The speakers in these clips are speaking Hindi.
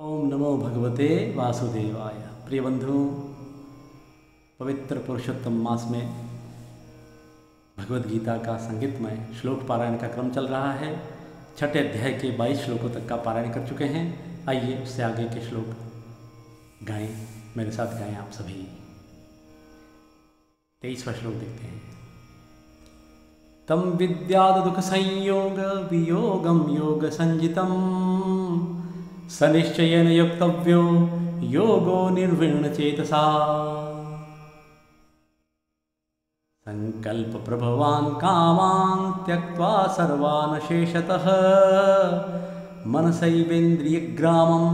ओम नमो भगवते वासुदेवाय। प्रिय बंधुओं पवित्र पुरुषोत्तम मास में भगवत गीता का संगीतमय श्लोक पारायण का क्रम चल रहा है। छठे अध्याय के 22 श्लोकों तक का पारायण कर चुके हैं। आइए उससे आगे के श्लोक गाएँ। मेरे साथ गाएँ आप सभी। तेईसवा श्लोक देखते हैं। तम विद्याद दुख संयोग वियोगम योग संजितम। सनिश्चयन युक्तव्यो योगो निर्विण्ण चेतसा संकल्प प्रभवान कामान त्यक्त्वा सर्वान् शेषतः मनसैवेन्द्रियग्रामं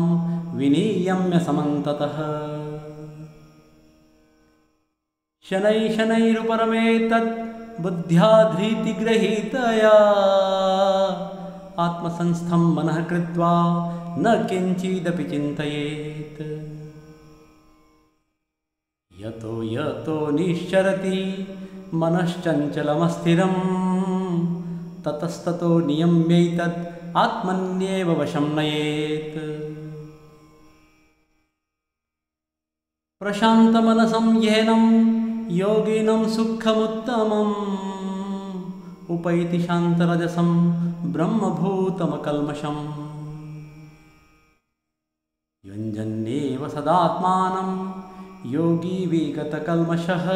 विनीयम्य समन्ततः। शनै शनैरुपरमेतत् बुद्ध्या धृतिगृहीतया आत्मसंस्थं मनः कृत्वा न किञ्चिदपि चिन्तयेत्। यतो यतो निश्चरति मनश्चञ्चलमस्थिरं ततस्ततो नियम्यैतत् आत्मन्येव वशं नयेत्। प्रशान्तमनसं येनं योगिनं सुखमुत्तमम् उपैति शान्तरजसं ब्रह्मभूतमकल्मषम् युञ्जन्येव सदात्मानं योगी विगतकल्मषः।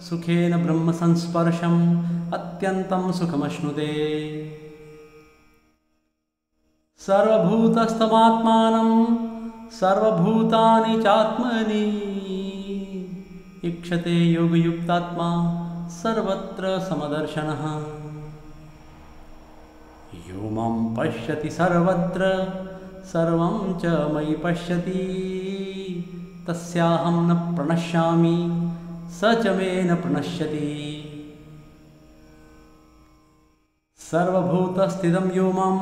सुखेन ब्रह्मसंस्पर्शम् अत्यन्तं सुखमश्नुते। सर्वभूतस्थमात्मानं सर्वभूतानि चात्मनि। इक्षते योगयुक्तात्मा सर्वत्र समदर्शनः। यो मां पश्यति सर्वत्र सर्वं च मयि पश्यति। तस्याहं न प्रणश्यामि स च मे न प्रणश्यति। सर्वभूतस्थितं यो मां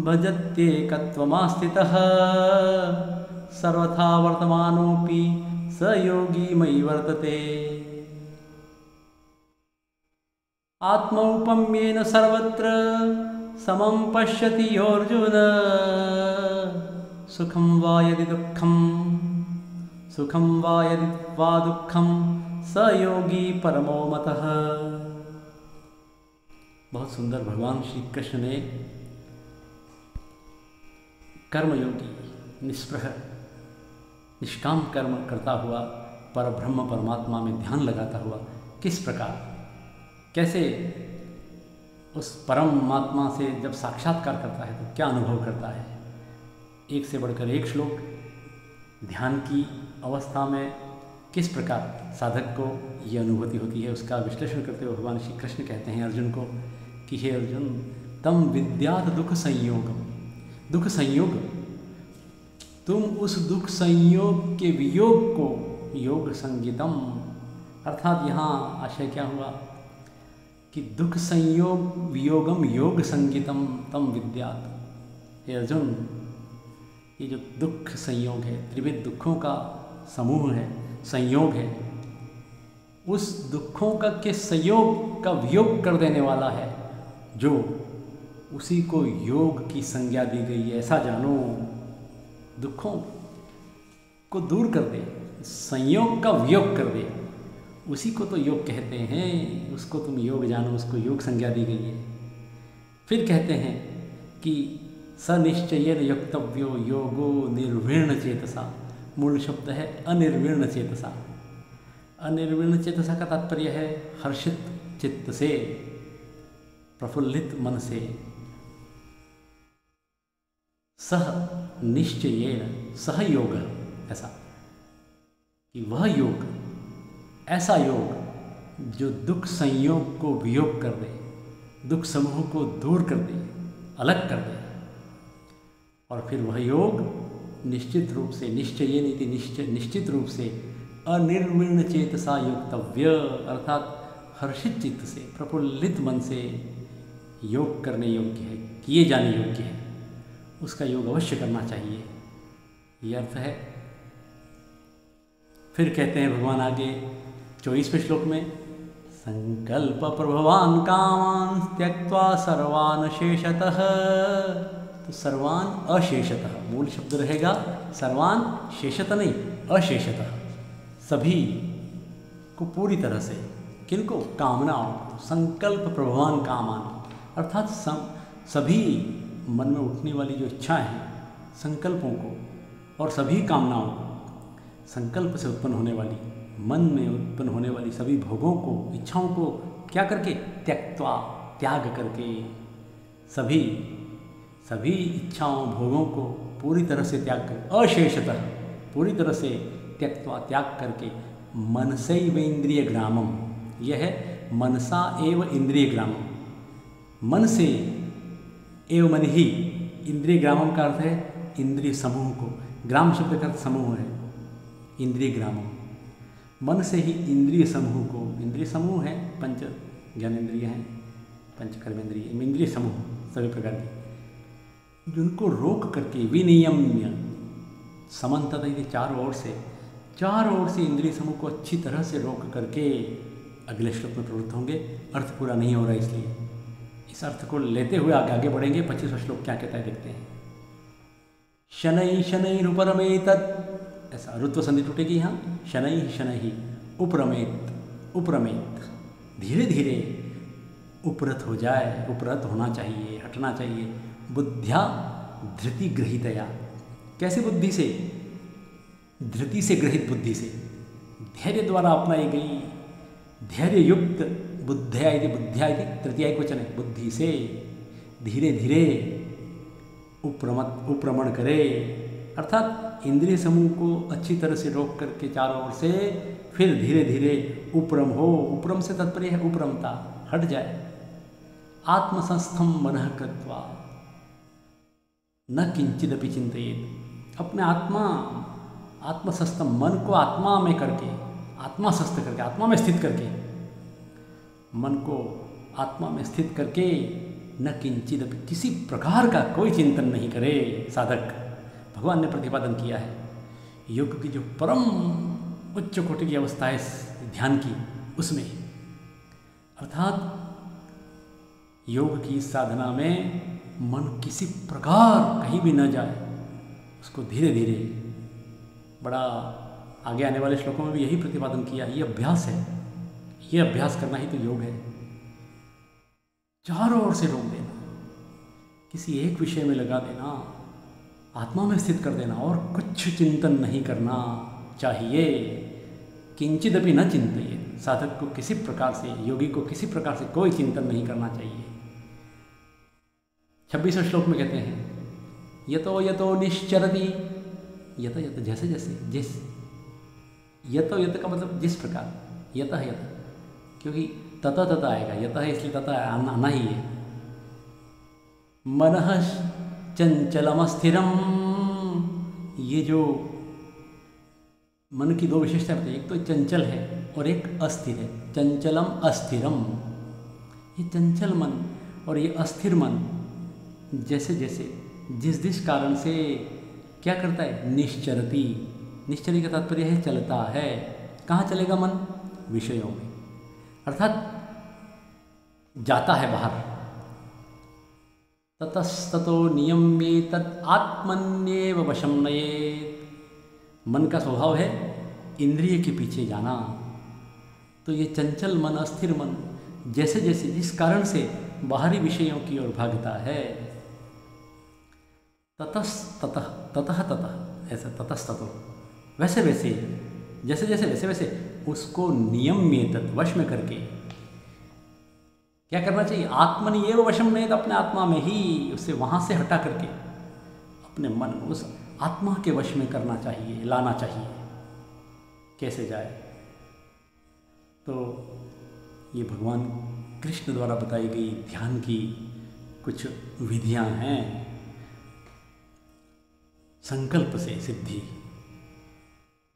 भजत्येकत्वमास्थितः। सर्वथा वर्तमानोऽपि स योगी मयि वर्तते। आत्मौपम्येन सर्वत्र समं पश्यति योऽर्जुन। सुखं वा यदि दुःखं, सुखं वा यदि वा दुःखं, स योगी परमो मतः। बहुत सुंदर भगवान श्री कृष्ण ने कर्मयोगी, निष्प्रह, निष्काम कर्म करता हुआ पर ब्रह्म परमात्मा में ध्यान लगाता हुआ, किस प्रकार, कैसे उस परमात्मा से जब साक्षात्कार करता है तो क्या अनुभव करता है? एक से बढ़कर एक श्लोक। ध्यान की अवस्था में किस प्रकार साधक को ये अनुभूति होती है, उसका विश्लेषण करते हुए भगवान श्री कृष्ण कहते हैं अर्जुन को कि, हे अर्जुन, तम विद्यात दुख संयोग दुख संयोग? तुम उस दुख संयोग के वियोग को योग संगीतम। अर्थात यहाँ आशय क्या हुआ? कि दुख संयोग वियोगम योग संगीतम तम विद्यात। हे अर्जुन, ये जो दुख संयोग है, त्रिविध दुखों का समूह है, संयोग है, उस दुखों का के संयोग का वियोग कर देने वाला है, जो उसी को योग की संज्ञा दी गई है। ऐसा जानो, दुखों को दूर कर दे, संयोग का वियोग कर दे। उसी को तो योग कहते हैं, उसको तुम योग जानो, उसको योग संज्ञा दी गई है। फिर कहते हैं कि सनिश्चयन युक्तव्यो योगो निर्वीर्ण चेतसा। मूल शब्द है अनिर्वीर्ण चेतसा। अनिर्वीर्ण चेतसा का तात्पर्य है हर्षित चित्त से, प्रफुल्लित मन से। सह निश्चयेन सहयोग ऐसा कि वह योग ऐसा योग जो दुख संयोग को वियोग कर दे, दुख समूह को दूर कर दे, अलग कर दे। और फिर वह योग निश्चित रूप से निश्चय नीति निश्चय, निश्चित रूप से अनिर्विण चेतसा युक्तव्य, अर्थात हर्षित चित्त से, प्रफुल्लित मन से योग करने योग्य है, किए जाने योग्य है। उसका योग अवश्य करना चाहिए। ये अर्थ है। फिर कहते हैं भगवान आगे चौबीसवें श्लोक में, संकल्प प्रभवान कामान त्यक्त्वा सर्वान शेषतः। तो सर्वान अशेषतः, मूल शब्द रहेगा, सर्वान शेषत नहीं, अशेषतः। सभी को पूरी तरह से, किनको? कामनाओं को संकल्प प्रभवान कामान। अर्थात सभी मन में उठने वाली जो इच्छाएँ हैं, संकल्पों को और सभी कामनाओं को, संकल्प से उत्पन्न होने वाली मन में उत्पन्न होने वाली सभी भोगों को, इच्छाओं को क्या करके? त्यक्वा त्याग करके। सभी सभी इच्छाओं, भोगों को पूरी तरह से त्याग कर, अशेषतः पूरी तरह से त्यक्वा त्याग करके। मनसैव इंद्रिय ग्रामम। यह है मनसा एव इंद्रिय ग्रामम। मन से एव मन ही इंद्रिय ग्रामम का अर्थ है इंद्रिय समूह को। ग्राम शब्द का अर्थ समूह है, इंद्रिय ग्रामम। मन से ही इंद्रिय समूह को, इंद्रिय समूह है, पंच ज्ञानेन्द्रिय हैं, पंच कर्मेंद्रिय इंद्रिय समूह, सभी प्रकार के। जिनको रोक करके विनियम्य, समन्तत यदि चारों ओर से, चार ओर से इंद्रिय समूह को अच्छी तरह से रोक करके अगले श्लोक में प्रवृत्त होंगे। अर्थ पूरा नहीं हो रहा इसलिए। इस अर्थ को लेते हुए आगे आगे बढ़ेंगे पच्चीस श्लोक क्या कहता है, देखते हैं। शनै शनैरुपरमेत ऐसा रुत्व संधि टूटेगी यहाँ। शनै शनै उपरमेत उपरमेत। धीरे धीरे उपरत हो जाए, उपरत होना चाहिए, हटना चाहिए। बुद्धिया धृति ग्रहितया कैसी बुद्धि से? धृति से ग्रहित बुद्धि से। धैर्य द्वारा अपनाई गई। धैर्य युक्त बुद्धिया यदि बुद्धिया यदि तृतीय क्वेश्चन है। बुद्धि से धीरे धीरे उप्रमत, उप्रमण करे। अर्थात इंद्रिय समूह को अच्छी तरह से रोक करके चारों ओर से फिर धीरे धीरे उपरम हो, उपरम से तात्पर्य है उपरमता, हट जाए। आत्मसंस्थम मन कृत्वा। न किंचिदपि चिंतित अपने आत्मा आत्मसंस्थम मन को आत्मा में करके, आत्मा सस्त करके, आत्मा में स्थित करके, मन को आत्मा में स्थित करके न किंचित किसी प्रकार का कोई चिंतन नहीं करे, साधक। भगवान ने प्रतिपादन किया है। योग की जो परम उच्च कोटि की अवस्था है ध्यान की, उसमें अर्थात योग की साधना में मन किसी प्रकार कहीं भी न जाए, उसको धीरे धीरे बड़ा आगे आने वाले श्लोकों में भी यही प्रतिपादन किया, ये अभ्यास है। ये अभ्यास करना ही तो योग है। चारों ओर से रोक देना, किसी एक विषय में लगा देना आत्मा में स्थित कर देना और कुछ चिंतन नहीं करना चाहिए। किंचित भी न चिंतित साधक को किसी प्रकार से, योगी को किसी प्रकार से कोई चिंतन नहीं करना चाहिए। छब्बीसवें श्लोक में कहते हैं, यतो यतो निश्चरती। यत यत, जैसे जैसे, जिस, यतो यत का मतलब जिस प्रकार, यत यत। क्योंकि तथा तथा आएगा, यत है इसलिए तथा आना ही है। मन चंचलम अस्थिरम ये जो मन की दो विशेषता बताइए एक तो चंचल है और एक अस्थिर है। चंचलम अस्थिरम। ये चंचल मन और ये अस्थिर मन जैसे जैसे जिस जिस कारण से क्या करता है? निश्चरती। निश्चरी का तात्पर्य है, चलता है। कहाँ चलेगा मन? विषयों में। अर्थात जाता है बाहर। ततस्तो नियम्ये तत् आत्मन्येव वशम मन का स्वभाव है, इंद्रिय के पीछे जाना। तो ये चंचल मन, अस्थिर मन जैसे जैसे जिस कारण से बाहरी विषयों की ओर भागता है, ततस ततः ततः ततः, ऐसा ततस ततो वैसे वैसे जैसे जैसे वैसे वैसे उसको नियम में तत् वश में करके क्या करना चाहिए? आत्मनि एवं वशम नहीं अपने आत्मा में ही उसे वहाँ से हटा करके अपने मन उस आत्मा के वश में करना चाहिए, लाना चाहिए। कैसे जाए? तो ये भगवान कृष्ण द्वारा बताई गई ध्यान की कुछ विधियाँ हैं। संकल्प से सिद्धि।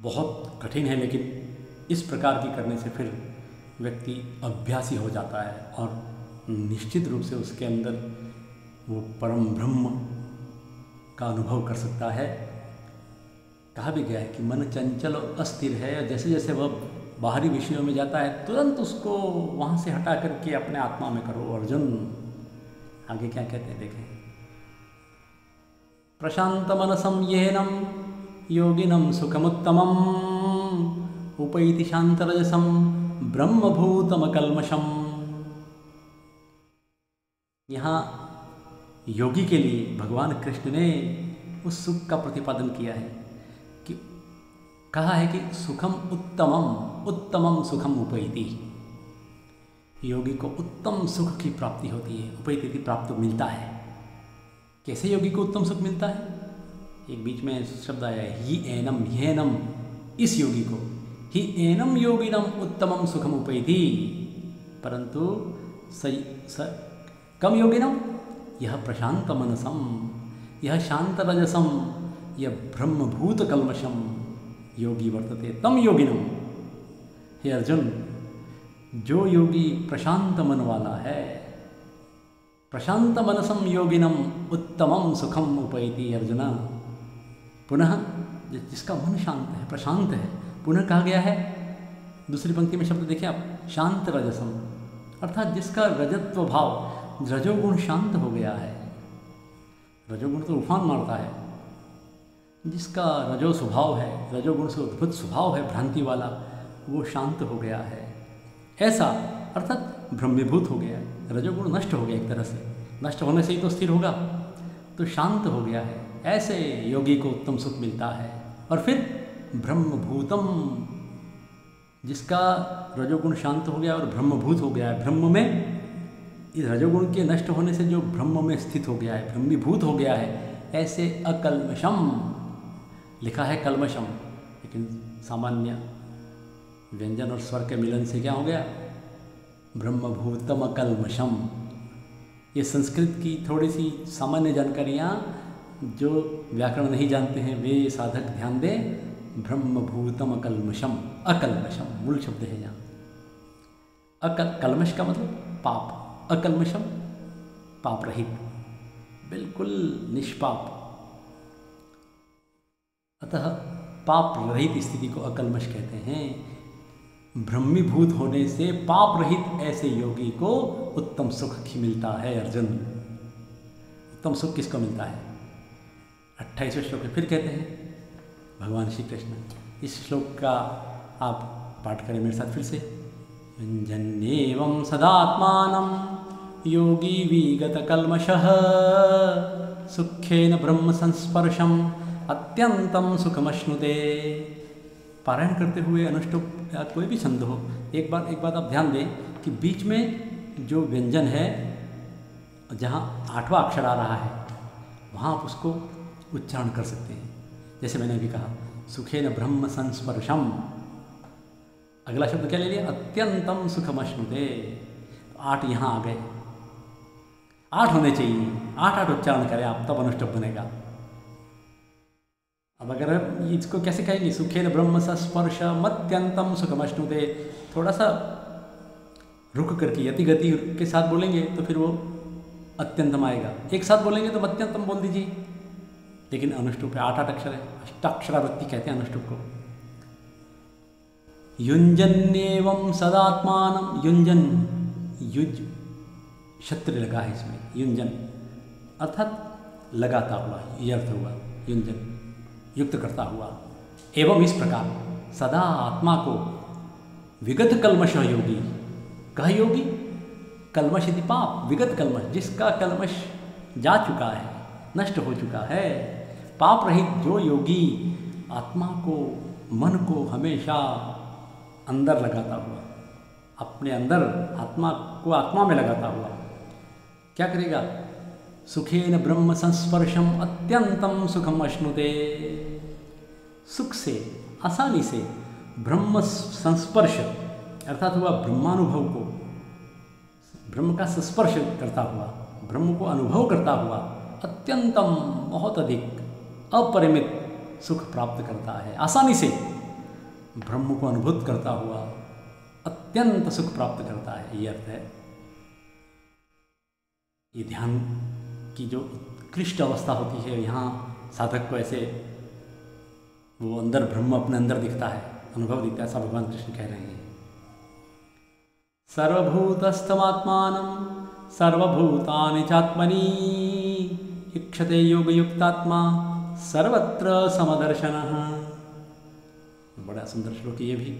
बहुत कठिन है, लेकिन इस प्रकार की करने से फिर व्यक्ति अभ्यासी हो जाता है और निश्चित रूप से उसके अंदर वो परम ब्रह्म का अनुभव कर सकता है। कहा भी गया है कि मन चंचल और अस्थिर है और जैसे जैसे वह बाहरी विषयों में जाता है, तुरंत उसको वहाँ से हटा करके अपने आत्मा में करो। अर्जुन, आगे क्या कहते हैं, देखें। प्रशांत मनसम येनम योगिनम सुखमुत्तमम। उपैति शांतरजसम ब्रह्मभूतमकल्मषम। यहाँ योगी के लिए भगवान कृष्ण ने उस सुख का प्रतिपादन किया है कि कहा है कि सुखम उत्तमम उत्तमम सुखम उपैति। योगी को उत्तम सुख की प्राप्ति होती है, उपैति की प्राप्त मिलता है। कैसे योगी को उत्तम सुख मिलता है? एक बीच में शब्द आया, है एनम हेनम इस योगी को ही एनम योगिनम उत्तमम सुखम उपैति। परंतु स, कम योगिनम यह प्रशांत मनसम यह शांत रजसम यह ब्रह्मभूत कलमशम योगी वर्तते तम योगिनम हे अर्जुन जो योगी प्रशांत मन वाला है प्रशांत मनसम योगिनम उत्तमम सुखम उपैति अर्जुना। पुनः जिसका मन शांत है प्रशांत है पुनः कहा गया है। दूसरी पंक्ति में शब्द देखिए आप, शांत रजसम। अर्थात जिसका रजत्व भाव रजोगुण शांत हो गया है। रजोगुण तो उफान मारता है। जिसका रजो स्वभाव है, रजोगुण से उद्भुत स्वभाव है, भ्रांति वाला, वो शांत हो गया है। ऐसा, अर्थात ब्रह्मीभूत हो गया रजोगुण नष्ट हो गया एक तरह से। नष्ट होने से ही तो स्थिर होगा। तो शांत हो गया है। ऐसे योगी को उत्तम सुख मिलता है। और फिर ब्रह्मभूतम। जिसका रजोगुण शांत हो गया और ब्रह्मभूत हो गया है। ब्रह्म में इस रजोगुण के नष्ट होने से जो ब्रह्म में स्थित हो गया है, ब्रह्मीभूत हो गया है, ऐसे अकल्मशम लिखा है कलमशम लेकिन सामान्य व्यंजन और स्वर के मिलन से क्या हो गया? ब्रह्मभूतम अकल्मशम ये संस्कृत की थोड़ी सी सामान्य जानकारियाँ जो व्याकरण नहीं जानते हैं, वे साधक ध्यान दें। ब्रह्मभूतम अकलमशम अकल्मशम मूल शब्द है यहाँ। अकल कलमश का मतलब पाप अकलमशम पाप रहित बिल्कुल निष्पाप। अतः पाप रहित स्थिति को अकलमश कहते हैं। ब्रह्मीभूत होने से पाप रहित ऐसे योगी को उत्तम सुख की मिलता है, अर्जुन। उत्तम सुख किसको मिलता है? अट्ठाईसवें श्लोक फिर कहते हैं भगवान श्री कृष्ण। इस श्लोक का आप पाठ करें मेरे साथ फिर से। युञ्जन्येवं सदात्मानं योगी विगतकल्मषः सुखेन ब्रह्म संस्पर्शम अत्यंतम सुखमश्नुते। पारायण करते हुए अनुष्टुप, या कोई भी छंद हो, एक बार, एक बात आप ध्यान दें कि बीच में जो व्यंजन है, जहाँ आठवां अक्षर आ रहा है, वहाँ आप उसको उच्चारण कर सकते हैं। जैसे मैंने अभी कहा सुखे न ब्रह्म संस्पर्शम। अगला शब्द क्या ले लिया? अत्यंतम सुखमश्नुते। तो आठ यहाँ आ गए। आठ होने चाहिए। आठ आठ उच्चारण करें आप, तब अनुष्टभ बनेगा। अब अगर इसको कैसे कहेंगे? सुखे न ब्रह्म स्पर्श मत्यंतम सुखमश्नुते। थोड़ा सा रुक करके यति गति के साथ बोलेंगे तो फिर वो अत्यंतम आएगा। एक साथ बोलेंगे तो अत्यंतम बोल दीजिए। लेकिन अनुष्टुप आठ आठ अक्षर है। अष्टाक्षरावृत्ति कहते हैं अनुष्टुप को। युंजन्येवं सदात्मान युंजन युज शत्र लगा है इसमें। युंजन अर्थात लगाता हुआ अर्थ हुआ युंजन युक्त करता हुआ। एवं इस प्रकार सदा आत्मा को विगत कलमश योगी कह योगी, कलमश यदि पाप, विगत कलमश, जिसका कलमश जा चुका है, नष्ट हो चुका है। पाप रहित जो योगी आत्मा को, मन को हमेशा अंदर लगाता हुआ, अपने अंदर आत्मा को आत्मा में लगाता हुआ, क्या करेगा? सुखेन ब्रह्म संस्पर्शम अत्यंतम सुखम अश्नुते। सुख से, आसानी से ब्रह्म संस्पर्श, अर्थात हुआ ब्रह्मानुभव को, ब्रह्म का संस्पर्श करता हुआ, ब्रह्म को अनुभव करता हुआ अत्यंतम, बहुत अधिक अपरिमित सुख प्राप्त करता है। आसानी से ब्रह्म को अनुभूत करता हुआ अत्यंत सुख प्राप्त करता है। ये अर्थ है, ये ध्यान की जो उत्कृष्ट अवस्था होती है, यहाँ साधक को ऐसे वो अंदर ब्रह्म अपने अंदर दिखता है, अनुभव दिखता है, ऐसा भगवान कृष्ण कह रहे हैं। सर्वभूतस्थमात्मान सर्वभूतानि चात्मनि इक्षते योगयुक्तात्मा सर्वत्र समदर्शन। बड़ा सुंदर श्लोक ये भी।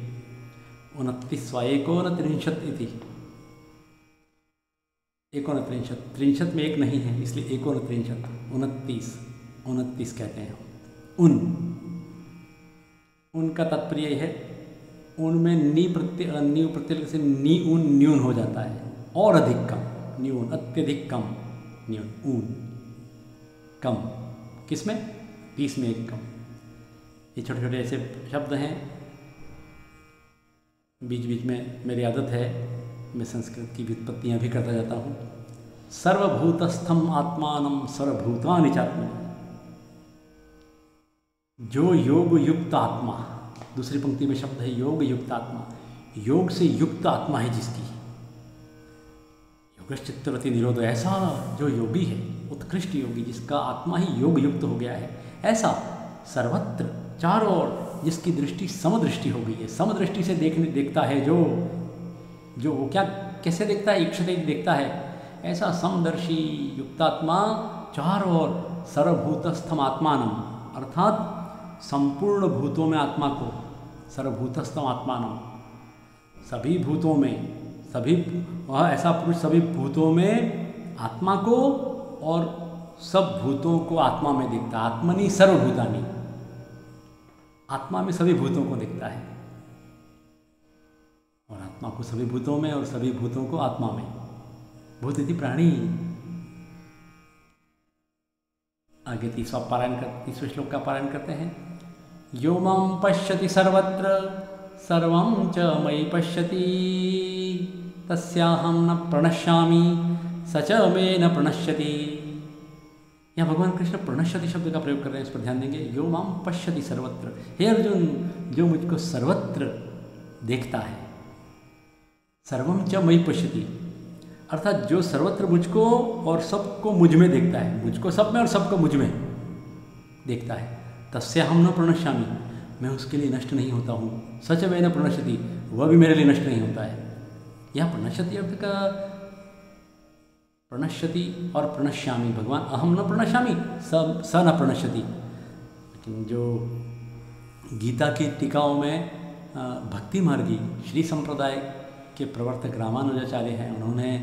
उनतीसवा एकोन त्रिंशत इति। एकोन त्रिंशत। त्रिंशत में एक नहीं है, इसलिए एकोन त्रिंशत। उनतीस उनतीस कहते हैं उन। उनका तात्पर्य है उनमें नी प्रत्यय न्यू प्रत्यय से नी ऊन न्यून हो जाता है। और अधिक कम। न्यून, अत्यधिक कम। न्यून, ऊन। कम। किसमें? तीस में एक कम। ये छोटे छोटे ऐसे शब्द हैं। बीच बीच में मेरी आदत है। मैं संस्कृत की व्युत्पत्तियाँ भी करता जाता हूँ। सर्वभूतस्थम आत्मान सर्वभूतानि चात्मा। जो योग युक्त आत्मा, दूसरी पंक्ति में शब्द है योग युक्त आत्मा। योग से युक्त आत्मा है जिसकी। योगश्चित्तवती निरोध ऐसा जो योगी है, उत्कृष्ट योगी, जिसका आत्मा ही योग युक्त हो गया है। ऐसा सर्वत्र, चारों ओर जिसकी दृष्टि समदृष्टि हो गई है। समदृष्टि से देखने देखता है जो जो वो क्या, कैसे देखता है? इक्षते देखता है। ऐसा समदर्शी युक्तात्मा चारों ओर सर्वभूतस्थम आत्मान अर्थात संपूर्ण भूतों में आत्मा को सर्वभूतस्थम आत्मान सभी भूतों में, सभी, वह ऐसा पुरुष सभी भूतों में आत्मा को और सब भूतों को आत्मा में देखता आत्मनि सर्वभूतानी। आत्मा में सभी भूतों को देखता है। और आत्मा को सभी भूतों में और सभी भूतों को आत्मा में। भूत इति प्राणी। आगे तीसवा पारायण कर, तीसरे श्लोक का पारायण करते हैं। यो मम पश्यति सर्वत्र, सर्व च मयि पश्यति। तस्याहम न प्रणश्यामी, स मे न प्रणश्यति। यहाँ भगवान कृष्ण प्रणश्यति शब्द का प्रयोग कर रहे हैं, इस पर ध्यान देंगे। यो माम पश्यति सर्वत्र। हे अर्जुन, जो मुझको सर्वत्र देखता है सर्वम च मई पश्यति। अर्थात जो सर्वत्र मुझको और सबको मुझमें देखता है, मुझको सब में और सबको मुझमें देखता है, तस्य हम न प्रणश्यामी। मैं उसके लिए नष्ट नहीं होता हूँ। सच में न प्रणश्यति, वह भी मेरे लिए नष्ट नहीं होता है। यह प्रणश्यति अर्थ का प्रणश्यति और प्रणश्यामी। भगवान अहम न प्रणश्यामी स स न प्रणश्यति। लेकिन जो गीता की टीकाओं में भक्ति मार्गी श्री संप्रदाय के प्रवर्तक रामानुजाचार्य हैं, उन्होंने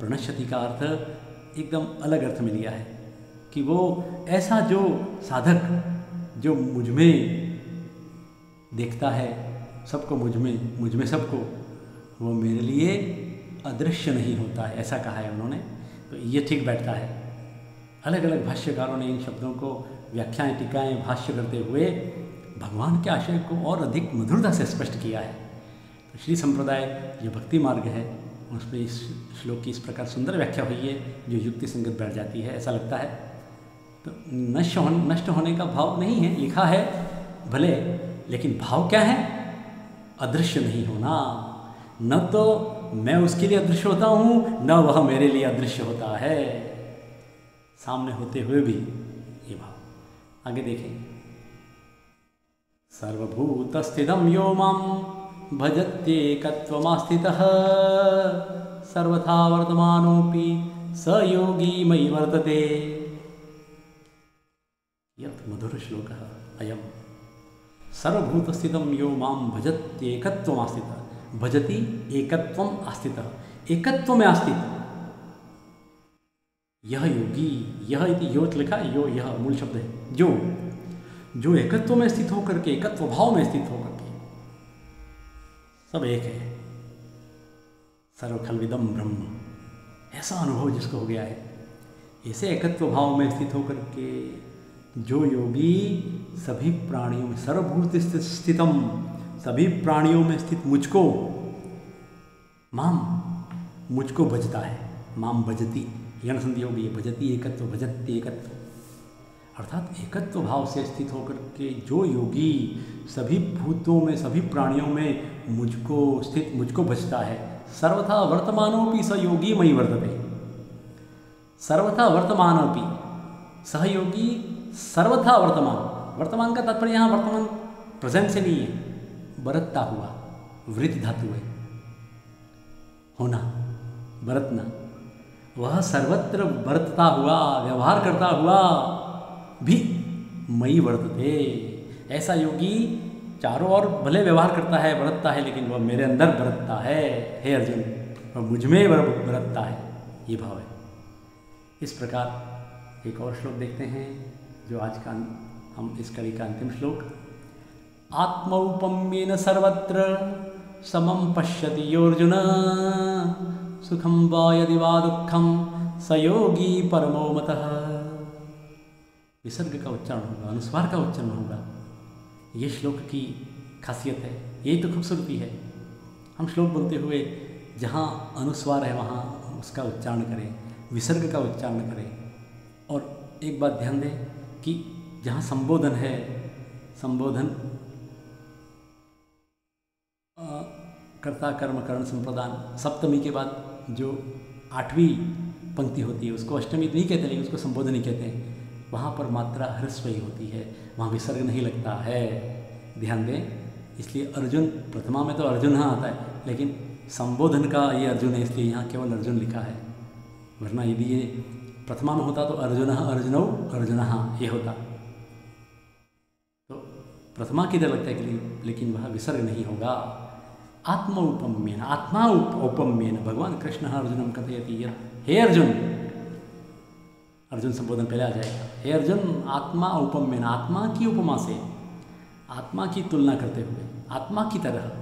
प्रणश्यति का अर्थ एकदम अलग अर्थ में लिया है कि वो ऐसा जो साधक, जो मुझमें देखता है सबको मुझमें मुझमें सबको, वो मेरे लिए अदृश्य नहीं होता है, ऐसा कहा है उन्होंने। तो ये ठीक बैठता है। अलग अलग भाष्यकारों ने इन शब्दों को व्याख्याएँ, टीकाएँ, भाष्य करते हुए भगवान के आशय को और अधिक मधुरता से स्पष्ट किया है। तो श्री संप्रदाय जो भक्ति मार्ग है उसमें इस श्लोक की इस प्रकार सुंदर व्याख्या हुई है, जो युक्ति संगत बैठ जाती है, ऐसा लगता है। तो नष्ट हो नष्ट होने का भाव नहीं है, लिखा है, भले, लेकिन भाव क्या है? अदृश्य नहीं होना। न तो मैं उसके लिए अदृश्य होता हूँ, न वह मेरे लिए अदृश्य होता है। सामने होते हुए भी ये भाव। आगे देखें। सर्वभूत स्थितम यो मम भजत्येकत्वमास्थितः। सर्वथा वर्तमानोऽपि स योगी मयि वर्तते। यत् मधुरश्लोकः अयं सर्वभूतस्थितं यो माँ भजत्येकत्वमास्थितः। भजति एकत्वम आस्थितः एकत्व में आस्थित यह योगी यह इति योत लिखा, यो यह मूल शब्द है। जो जो एकत्व में स्थित होकर के एकत्व भाव में स्थित होकर के, सब एक है। सर्वखलविदम ब्रह्म। ऐसा अनुभव जिसको हो गया है, ऐसे एकत्व भाव में स्थित होकर के, जो योगी सभी प्राणियों में सर्वभूत स्थितम सभी प्राणियों में स्थित मुझको, माम मुझको भजता है। माम भजती, यण संधि होगी भजती, एकत्व भजती, एकत्व। अर्थात एकत्व भाव से स्थित होकर के जो योगी सभी भूतों में, सभी प्राणियों में मुझको स्थित, मुझको भजता है, सर्वथा वर्तमानोपि स योगी मई वर्तते। सर्वथा वर्तमानोपि सहयोगी सर्वथा वर्तमान। वर्तमान का तात्पर्य यहाँ वर्तमान प्रेजेंट से नहीं है। बरतता हुआ वृत्त धातु है। होना, बरतना। वह सर्वत्र बरतता हुआ, व्यवहार करता हुआ भी मई वर्तते ऐसा योगी चारों ओर भले व्यवहार करता है, बरतता है, लेकिन वह मेरे अंदर बरतता है। हे अर्जुन, वह मुझमें बरतता है। ये भाव है। इस प्रकार एक और श्लोक देखते हैं, जो आज का हम इस कड़ी का अंतिम श्लोक आत्मौपम्येन सर्वत्र समम पश्यति योर्जुन सुखम वा यदि वा दुखम योगी परमो मत। विसर्ग का उच्चारण होगा अनुस्वार का उच्चारण होगा। ये श्लोक की खासियत है यही तो खूबसूरती है। हम श्लोक बोलते हुए जहाँ अनुस्वार है वहाँ उसका उच्चारण करें विसर्ग का उच्चारण करें। और एक बात ध्यान दें कि जहाँ संबोधन है, संबोधन कर्ता कर्म करण संप्रदान, सप्तमी के बाद जो आठवीं पंक्ति होती है, उसको अष्टमी नहीं कहते, लेकिन उसको संबोधन ही कहते हैं, वहाँ पर मात्रा ह्रस्व ही होती है, वहाँ विसर्ग नहीं लगता है। ध्यान दें, इसलिए अर्जुन, प्रथमा में तो अर्जुन हाँ आता है, लेकिन संबोधन का ये अर्जुन है, इसलिए यहाँ केवल अर्जुन लिखा है। वरना यदि ये प्रथमा में होता तो अर्जुन अर्जुन अर्जुन ये होता। तो प्रथमा की तरह लगता है कि लेकिन वह विसर्ग नहीं होगा। आत्म उपम्यन आत्मा उप उपम्यन भगवान कृष्ण अर्जुनम कथयति हे अर्जुन! अर्जुन संबोधन पहले आ जाएगा। हे अर्जुन, आत्मा उपम्यन, आत्मा की उपमा से, आत्मा की तुलना करते हुए, आत्मा की तरह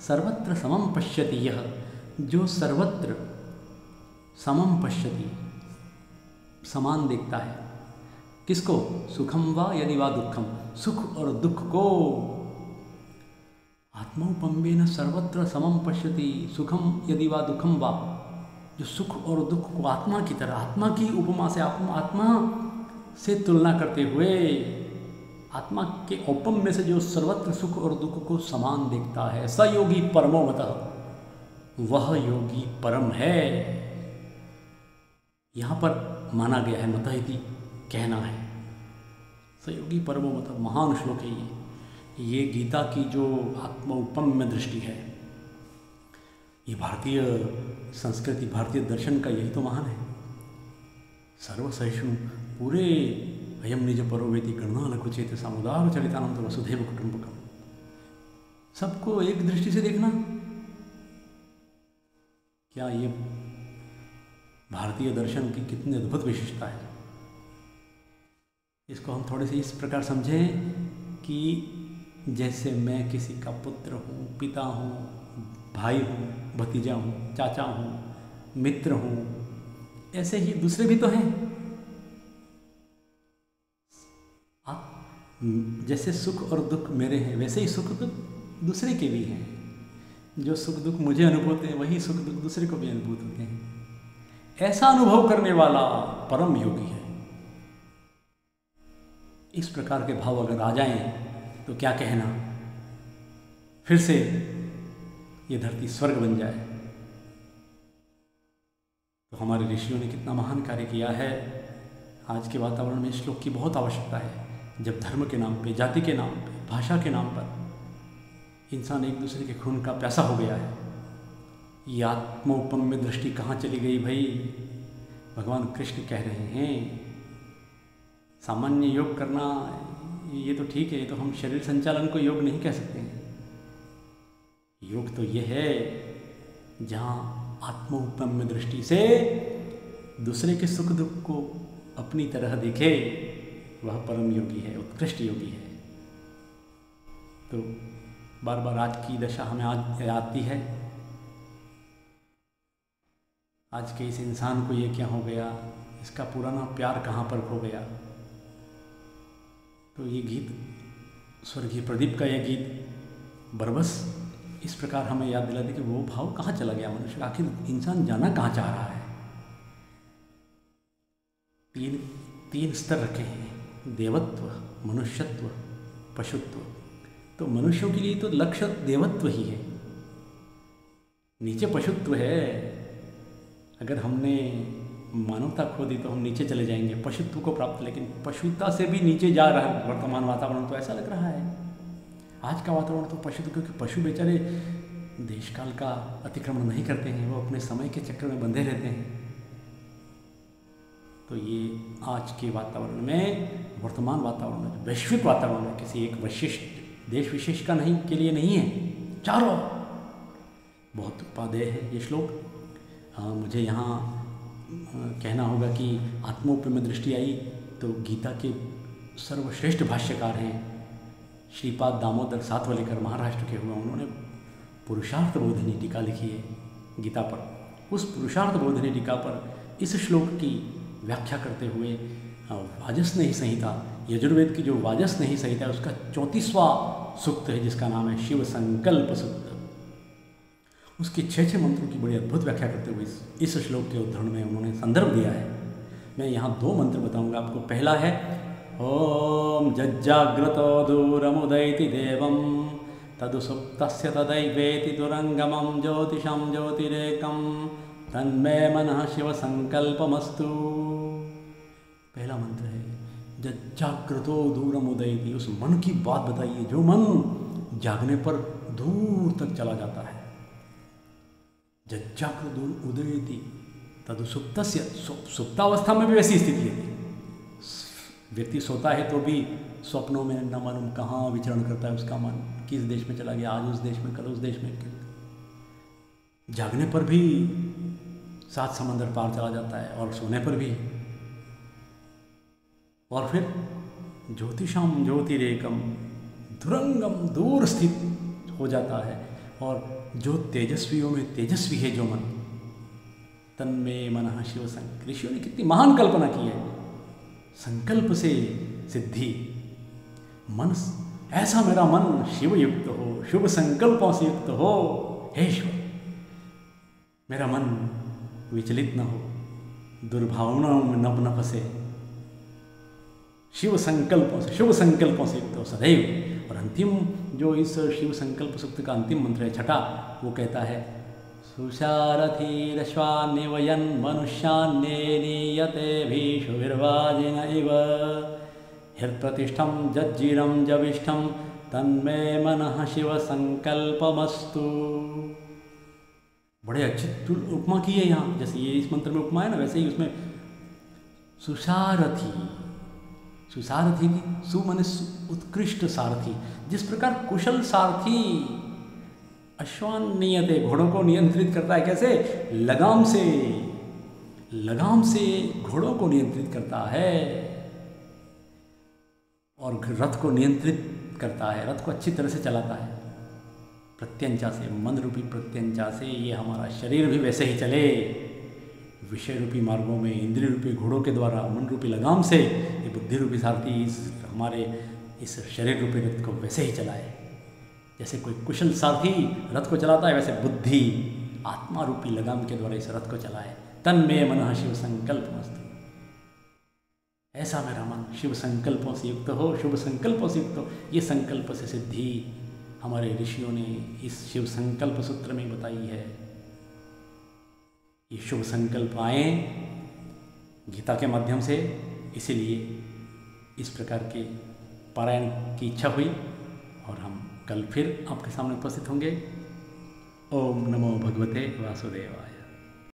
सर्वत्र समम पश्यति यह जो सर्वत्र समम पश्यति, समान देखता है। किसको? सुखम व यदि वा दुखम सुख और दुख को आत्मोपम्बेन सर्वत्र समम पश्यति सुखम यदि वा दुखम वा। जो सुख और दुख को आत्मा की तरह, आत्मा की उपमा से आत्मा आत्मा से तुलना करते हुए, आत्मा के औपम में से जो सर्वत्र सुख और दुख को समान देखता है, स योगी परमो मत। वह योगी परम है। यहाँ पर माना गया है मत कहना है। सयोगी परमो मत महान श्लोक है ये। ये गीता की जो आत्मोपम्य दृष्टि है, ये भारतीय संस्कृति, भारतीय दर्शन का यही तो महान है। सर्वसहिष्णु पूरे अयम निज परोवेति गणना लघुचेत समुदार चरितानंद वसुधैव कुटुंबकम सबको एक दृष्टि से देखना। क्या ये भारतीय दर्शन की कितनी अद्भुत विशेषता है? इसको हम थोड़े से इस प्रकार समझें कि जैसे मैं किसी का पुत्र हूँ, पिता हूँ, भाई हूँ, भतीजा हूँ, चाचा हूँ, मित्र हूँ, ऐसे ही दूसरे भी तो हैं। आप जैसे सुख और दुख मेरे हैं, वैसे ही सुख दुख दूसरे के भी हैं। जो सुख दुख मुझे अनुभव होते हैं, वही सुख दुख दूसरे को भी अनुभूत होते हैं। ऐसा अनुभव करने वाला परम योगी है। इस प्रकार के भाव अगर आ जाएँ तो क्या कहना? फिर से ये धरती स्वर्ग बन जाए। तो हमारे ऋषियों ने कितना महान कार्य किया है। आज के वातावरण में श्लोक की बहुत आवश्यकता है। जब धर्म के नाम पे, जाति के नाम पे, भाषा के नाम पर इंसान एक दूसरे के खून का प्यासा हो गया है। ये आत्मोपम में दृष्टि कहाँ चली गई भाई? भगवान कृष्ण कह रहे हैं, सामान्य योग करना ये तो ठीक है तो हम शरीर संचालन को योग नहीं कह सकते हैं। योग तो यह है, जहाँ आत्मोपम्य दृष्टि से दूसरे के सुख दुख को अपनी तरह देखे, वह परम योगी है, उत्कृष्ट योगी है। तो बार बार आज की दशा हमें आज आती है। आज के इस इंसान को ये क्या हो गया? इसका पुराना प्यार कहाँ पर खो गया? तो ये गीत, स्वर्गीय प्रदीप का यह गीत, बरबस, इस प्रकार हमें याद दिला दे कि वो भाव कहाँ चला गया मनुष्य आखिर इंसान जाना कहाँ चाह रहा है? तीन तीन स्तर रखे हैं, देवत्व, मनुष्यत्व, पशुत्व। तो मनुष्यों के लिए तो लक्ष्य देवत्व ही है। नीचे पशुत्व है। अगर हमने मानवता खो दी तो हम नीचे चले जाएँगे पशुत्व को प्राप्त, लेकिन पशुता से भी नीचे जा रहा है वर्तमान वातावरण तो ऐसा लग रहा है। आज का वातावरण तो पशु क्योंकि पशु बेचारे देश काल का अतिक्रमण नहीं करते हैं, वो अपने समय के चक्कर में बंधे रहते हैं। तो ये आज के वातावरण में, वर्तमान वातावरण में, वैश्विक वातावरण में किसी एक विशिष्ट, देश विशेष का नहीं, के लिए नहीं है। चारों बहुत उपादेय है ये श्लोक। हाँ मुझे यहाँ कहना होगा कि आत्मोप में दृष्टि आई तो गीता के सर्वश्रेष्ठ भाष्यकार हैं श्रीपाद दामोदर साथ लेकर महाराष्ट्र के हुए। उन्होंने पुरुषार्थ बोधिनी टीका लिखी है गीता पर। उस पुरुषार्थ बोधिनी टीका पर इस श्लोक की व्याख्या करते हुए वाजस नहीं संहिता, यजुर्वेद की जो वाजस नहीं संहिता है, उसका चौंतीसवा सूक्त है, जिसका नाम है शिव संकल्प सूक्त। उसके छः छः मंत्रों की बड़ी अद्भुत व्याख्या करते हुए इस, श्लोक के उदाहरण में उन्होंने संदर्भ दिया है। मैं यहाँ दो मंत्र बताऊँगा। आपको पहला है ओम जज्जाग्रतो दूरमुदयति देवं तदुसुप्तस्य तदैवेति दुरङ्गमं ज्योतिषं ज्योतिरेकं तन्मे मनः शिवसङ्कल्पमस्तु। पहला मंत्र है जज्जाग्रतो दूरम उदयती उस मन की बात बताइए जो मन जागने पर दूर तक चला जाता है। दूर उदयती। तद सुप्त सुप्तावस्था में भी वैसी स्थिति है। व्यक्ति सोता है तो भी स्वप्नों में न मालूम कहाँ विचरण करता है, उसका मन किस देश में चला गया, आज उस देश में, कल उस देश में जागने पर भी सात समंदर पार चला जाता है और सोने पर भी। और फिर ज्योतिषाम ज्योतिरेकम धुरंगम दूर स्थित हो जाता है। और जो तेजस्वियों में तेजस्वी है जो मन, तन्मे मन शिव संक, ऋषियों ने कितनी महान कल्पना की है। संकल्प से सिद्धि। मन ऐसा मेरा मन शिव युक्त हो, शुभ संकल्पों से युक्त हो, हे शिव। मेरा मन विचलित न हो, दुर्भावनाओं में नप न फंसे शिव संकल्पों से, शुभ संकल्पों से युक्त हो, सदैव और अंतिम जो इस शिव संकल्प सूक्त का अंतिम मंत्र है, छठा, वो कहता है, सुशारथीरश्वान्निवयन् मनुष्यान्नेनीयते भीषुभिर्वाजिन इव। हृत्प्रतिष्ठं जज्जीरं जविष्ठं, तन्मे मनः शिव संकल्पमस्तु बड़े अच्छे उपमा की है यहाँ। जैसे ये इस मंत्र में उपमा है ना, वैसे ही उसमें, सुशारथी सुसारथी की सु मन उत्कृष्ट सारथी। जिस प्रकार कुशल सारथी अश्वान नियते घोड़ों को नियंत्रित करता है, कैसे? लगाम से। लगाम से घोड़ों को नियंत्रित करता है। और रथ को नियंत्रित करता है। रथ को अच्छी तरह से चलाता है। प्रत्यंचा से मन रूपी प्रत्यंचा से, ये हमारा शरीर भी वैसे ही चले। विषय रूपी मार्गों में इंद्रिय रूपी घोड़ों के द्वारा मन रूपी लगाम से बुद्धि रूपी सारथी इस हमारे इस शरीर रूपी रथ को वैसे ही चलाए। जैसे कोई कुशल सारथी रथ को चलाता है, वैसे बुद्धि आत्मा रूपी लगाम के द्वारा इस रथ को चलाए। तन में मन शिव संकल्प मस्त। ऐसा मेरा मन शिव संकल्पों से युक्त हो, शुभ संकल्पों से युक्त हो, ये संकल्प से सिद्धि हमारे ऋषियों ने इस शिव संकल्प सूत्र में बताई है। ये शुभ संकल्प आए गीता के माध्यम से, इसीलिए इस प्रकार के पारायण की इच्छा हुई और हम कल फिर आपके सामने उपस्थित होंगे। ओम नमो भगवते वासुदेवाय।